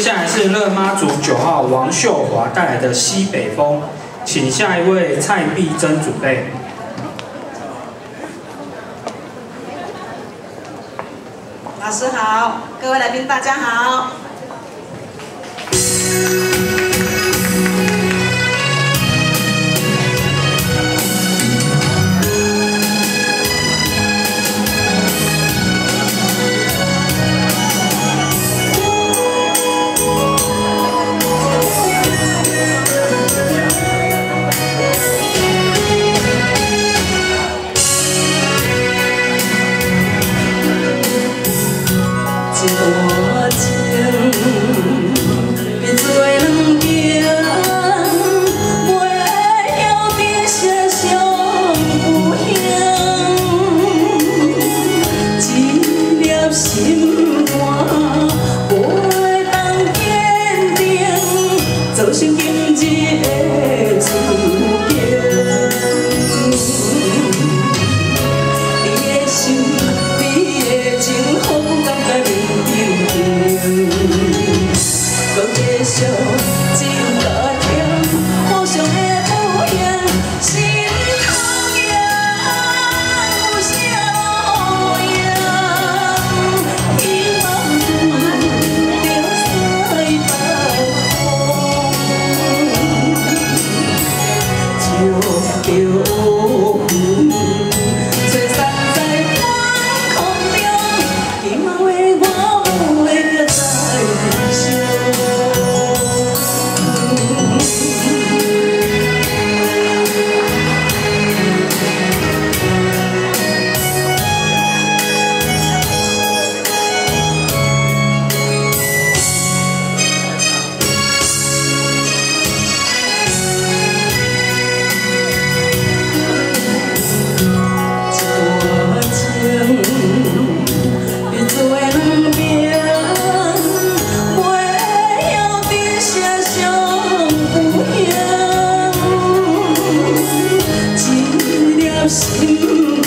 接下来是乐妈祖九号王秀华带来的西北风，请下一位蔡碧珍准备。老师好，各位来宾大家。好，心肝无当坚定，走向今日的处境。你的心，你的情，何在乱丢丢？多介绍几。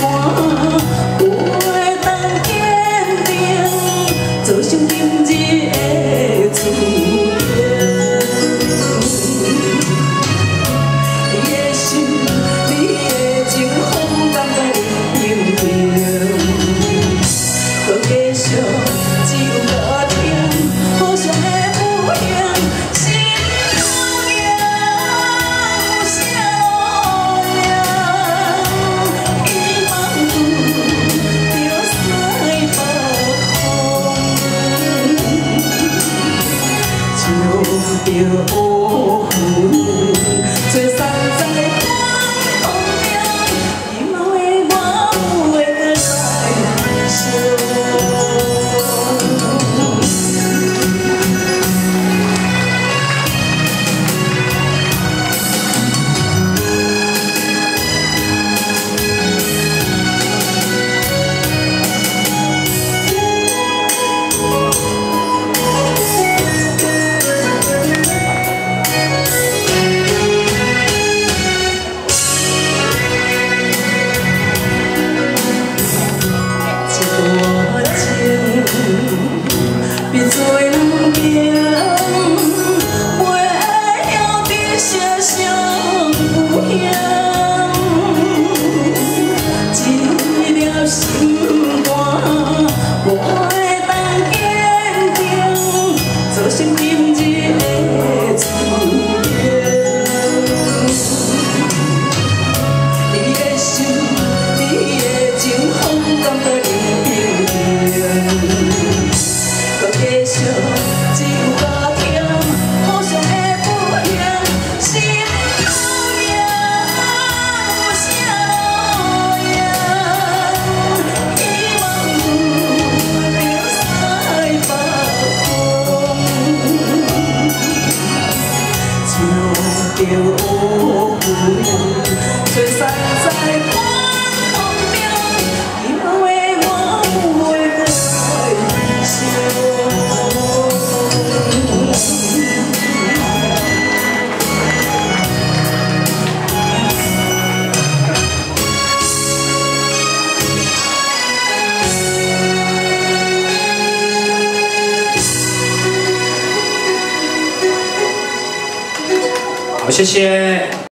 hoa. tiêu ô hồn the 谢谢。